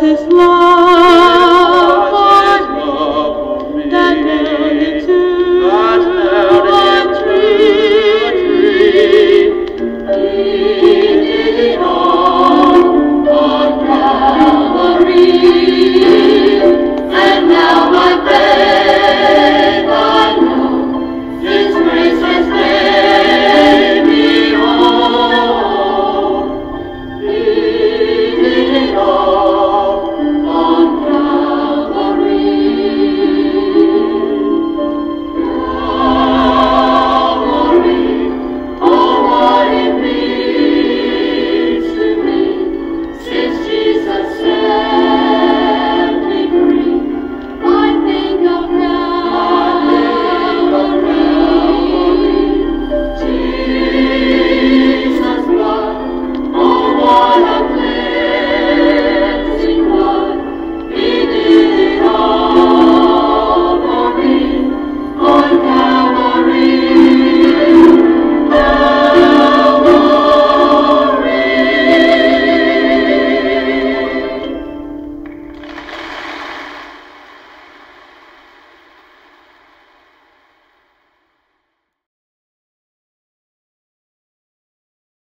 his love for me that nailed to a tree.